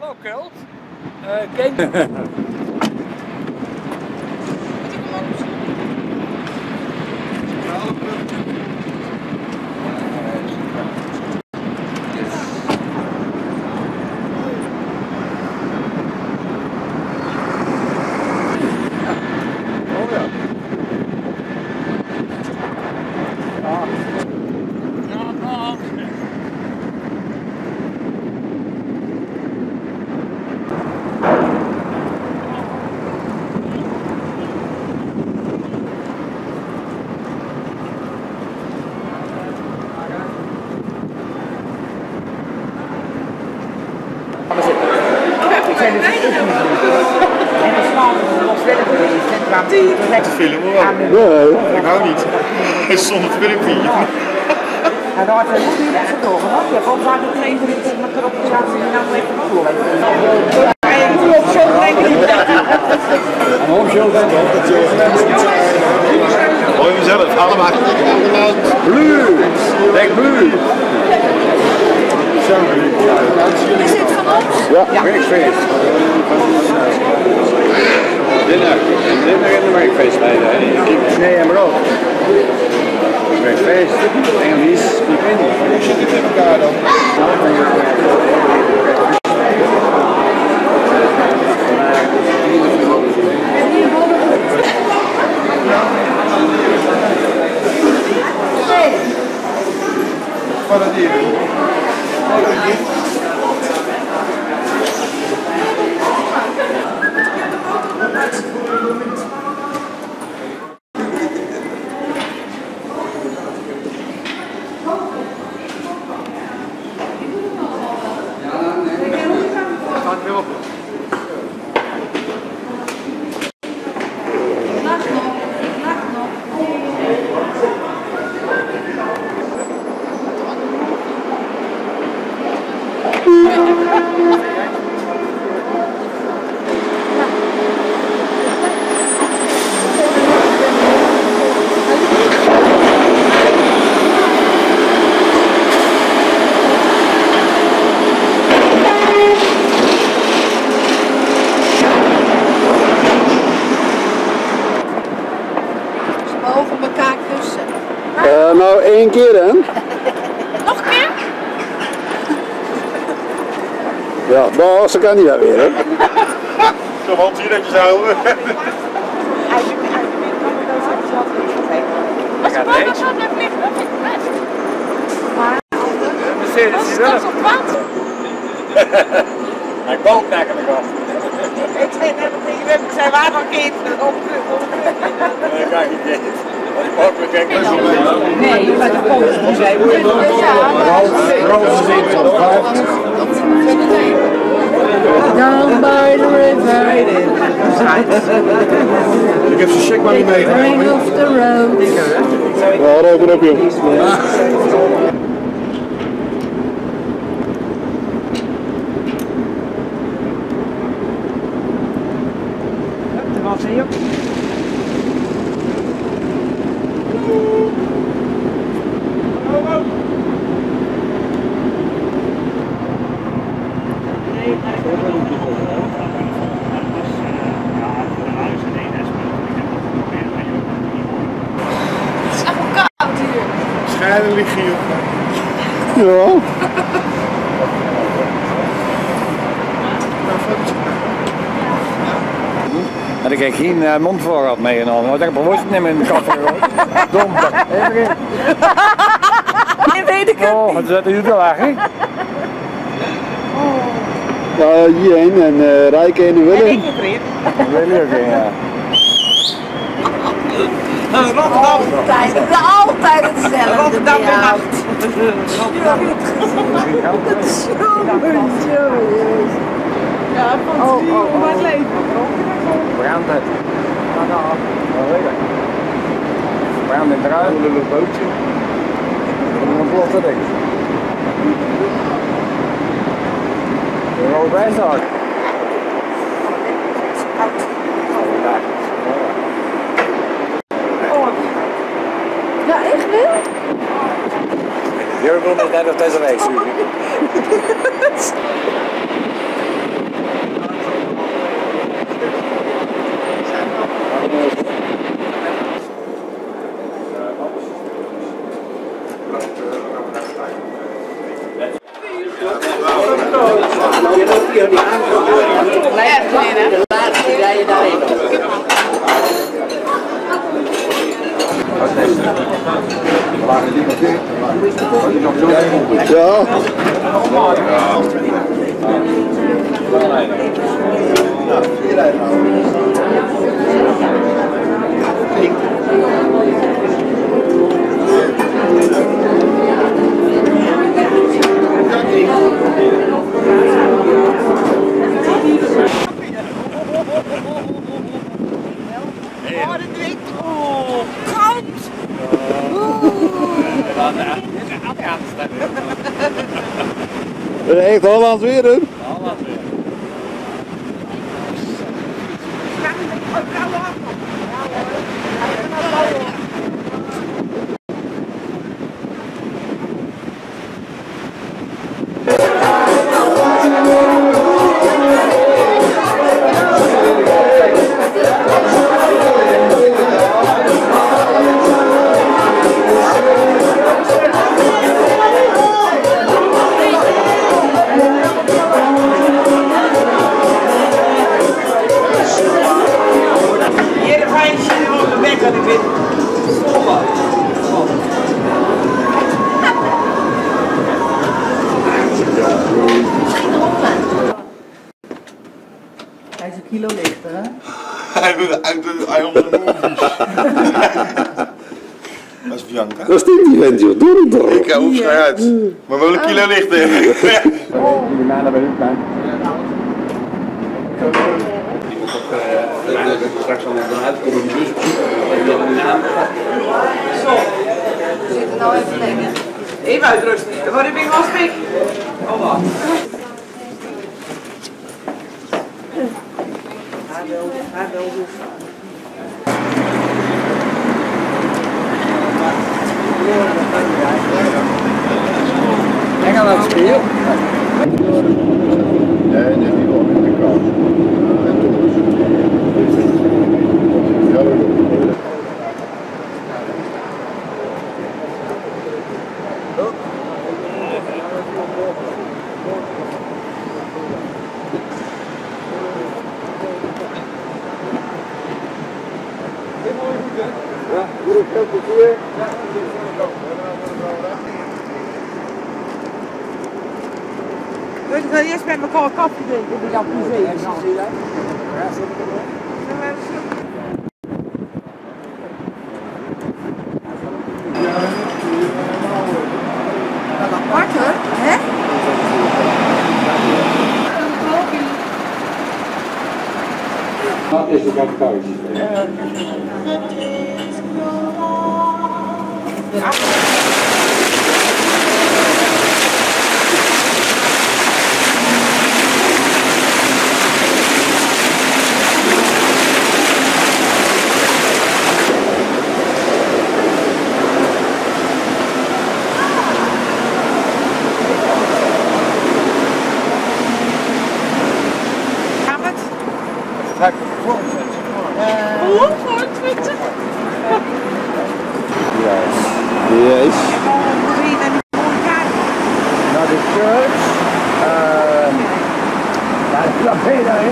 Hallo Kult. Uh, kijk. Zijn dus En de slaan was verder geweest. En kwam direct filmen wel. Nee. Ik hou niet. Zonder filmpje. En dan had hij nog niet echt door. Want je hebt ook vaak nog geen met erop gezet. En dan even Hoor je mezelf, allemaal. Blue! Kijk, blue! Is dit van ons? Ja, werkfeest. Dinner. Dinner in de werkfeest leiden. Nee, en brood. Werkfeest. Engels. Hoe zit het in elkaar dan hier. Nacht nog. Nacht nog. Boven elkaar kussen. Uh, nou, één keer dan. Nog een keer? Ja, maar ze kan niet dat weer, hè? Zo hand hier netjes houden. Dan is Mercedes wel. water. Hij balkt de gast. Ik zei net tegen hem, ik zei waar nog kind op Nee, kijk niet maar mee. Nee, maar de komst die Down by the river, Ik heb zijn check maar niet ring off the road. Erop, joh. Dat was hij ook. Het is echt wel koud hier. Schijnen liggen hier. Ja. Had ik geen uh, mondvoorraad meegenomen, want ik heb bewust niet meer in de kast gegooid. Dom. Even weet ik het Oh, wat zit u te lachen? Ja, hierheen en uh, Rijken en Willem. Ik heb erin. Wil je ook een, ja. Altijd, altijd hetzelfde. Rotterdam bij en jou. nacht. Ja, van Oh, oh, oh. het leven. Brand het. Ja, nou, lekker. Brand in eruit. Een little bootje. En een plotte ding. Een rode bijzaak. Ja, echt wel? Doen het net op deze week, Dat is vent, joh. Doe het toch. Ik ga hoef uit. Maar wel een kilo lichter. Die mannen bij hun zijn. straks allemaal vanuit komen in de bus. Zitten nou even lekker. Even uitrusten. Wat heb ik spik? Oh, hij wil dus. En gaan het speel. Nee, nee, die wel in de kant. En toen. Ja, dat ook. We gaan eerst met elkaar koffie drinken? Bij jouw museum. Apart hè? Dat is de kant thuis. Gaan we het? 20? Yes. Naar de church. Ehm ben je daar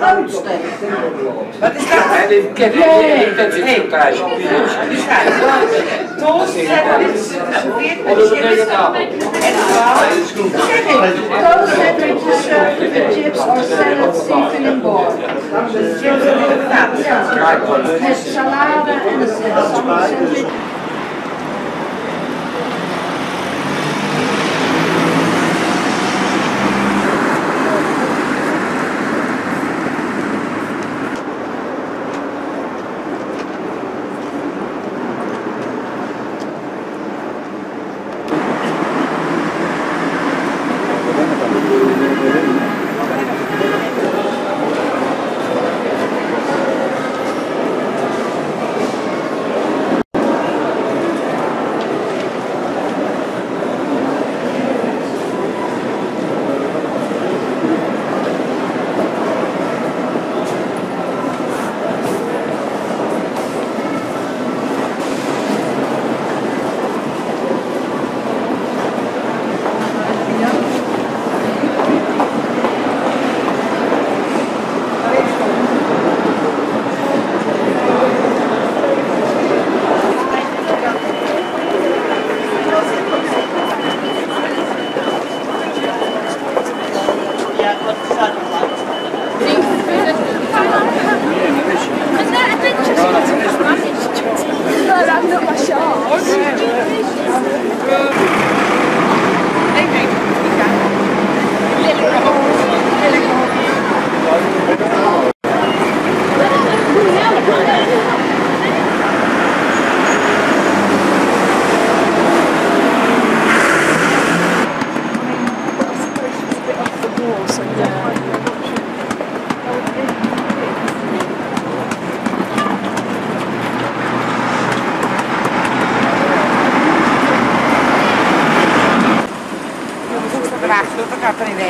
grootste. Wat is dat? En dit ken ik Nee, ken dit nee. zo thuis. Die schijnt. Toast, sandwich, geserveerd met chips en een Toast sandwiches served with chips or salad seasoning board. Chips en met salade en een sandwich.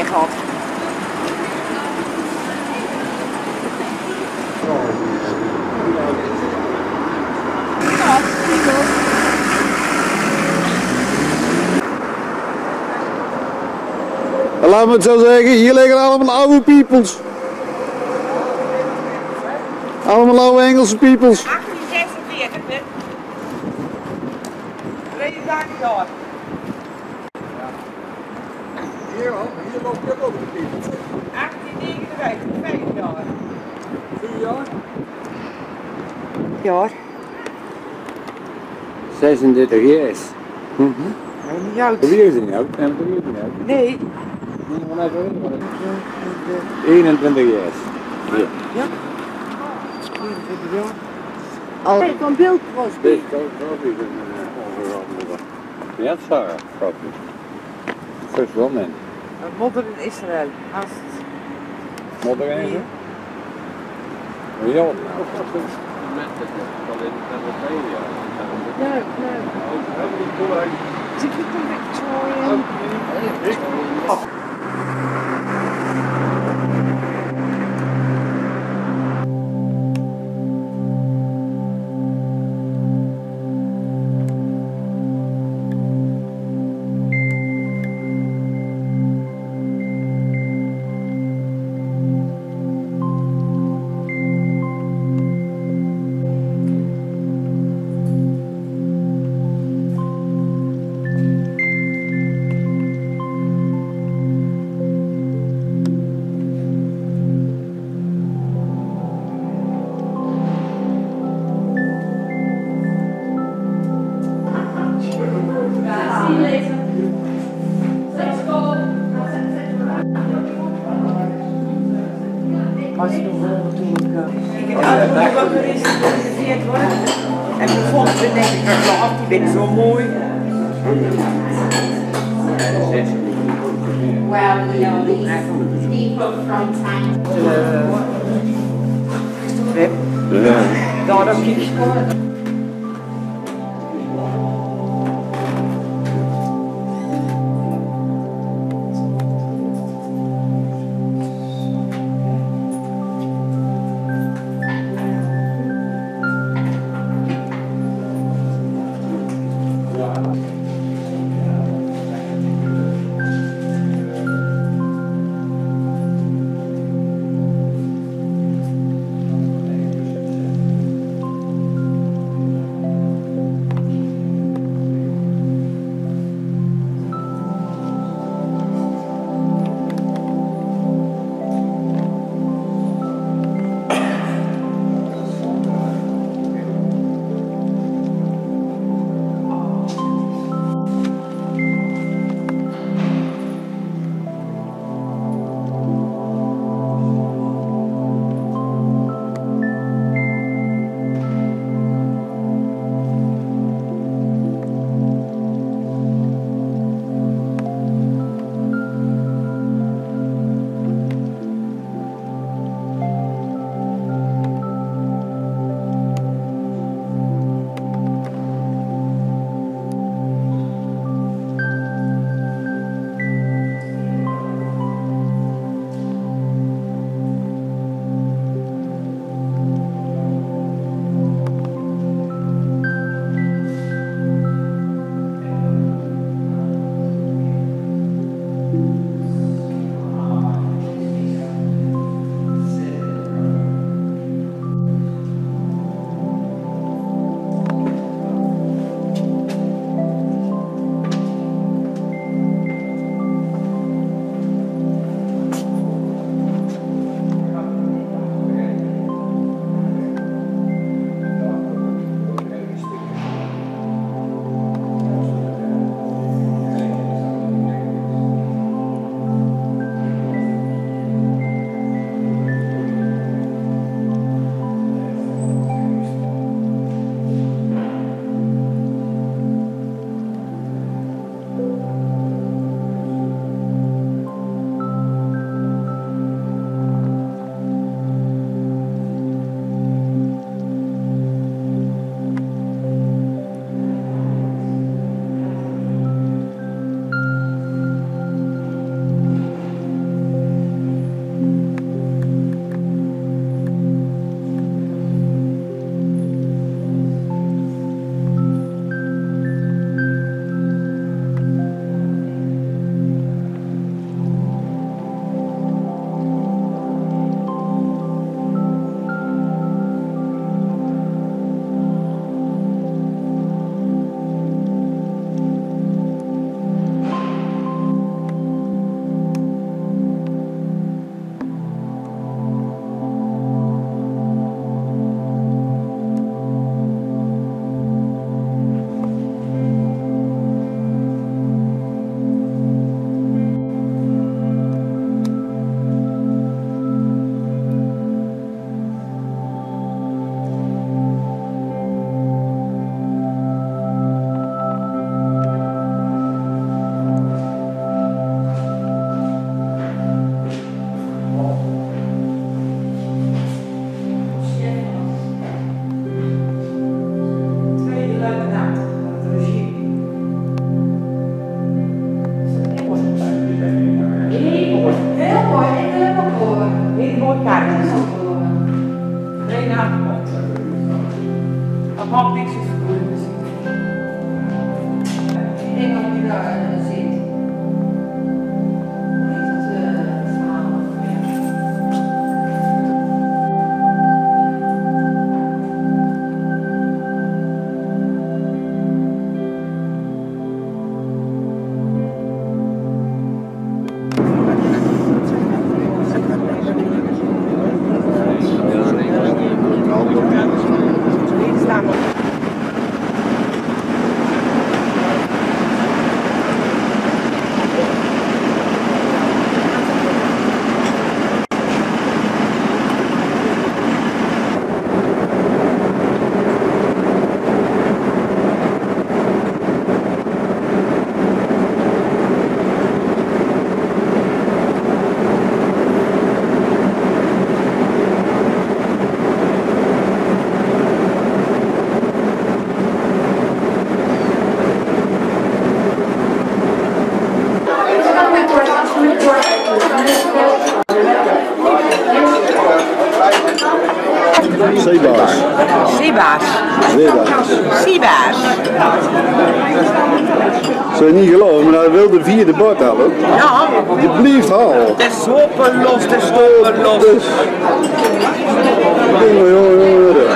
Ik niet weg had. En laat me het zo zeggen, hier liggen allemaal oude peoples. Allemaal oude Engelse peoples. 1846, hè? Tweede dag jaar. Hier, hier loopt je ook de peoples. 1859, vijf jaar. Vier jaar? Jaar. 36 years. Niet oud. Wie is niet oud? Dat is niet oud. Nee. 21 years. Hier. Kijk, van Bill Crosby. Goes probably the overall. Ja, Sarah, probably. First woman. Modder in Israël. Haast. Modder en zo? Ja. No, no. Is a good. Victorian. Oh, toen vond ze denk ik, nou, af, die ben zo mooi. Well, you know, these people from time Web. Daar dan kijk Je blijft halen. het is hopeloos, het is hopeloos. Dus. Jongen, jongen, jongen.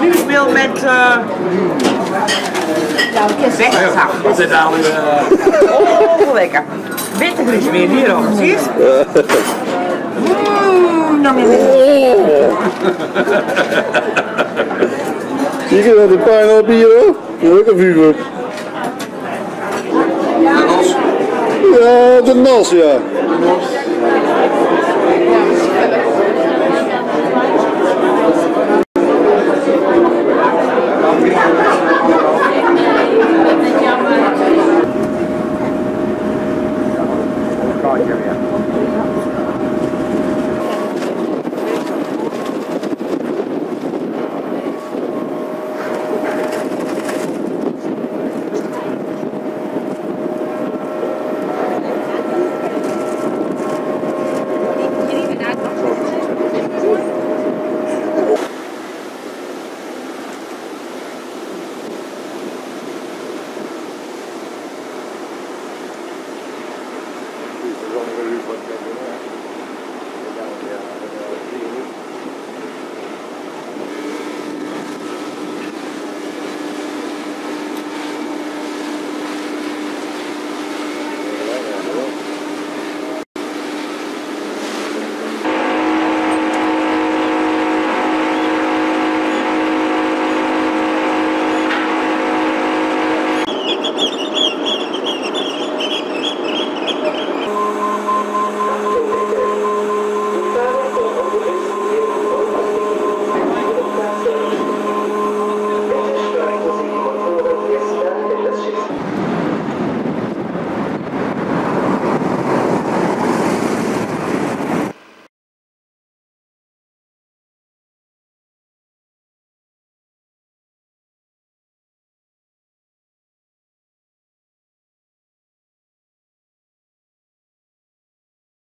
Nu speel met uh, wegzak. Wat zit daar nu? eh, Oh, lekker. Witte grus meer hierop, zie je? Mmm, nog je dat de pijn op hier hoor? Lekker vuur op. Ja, de nas ja.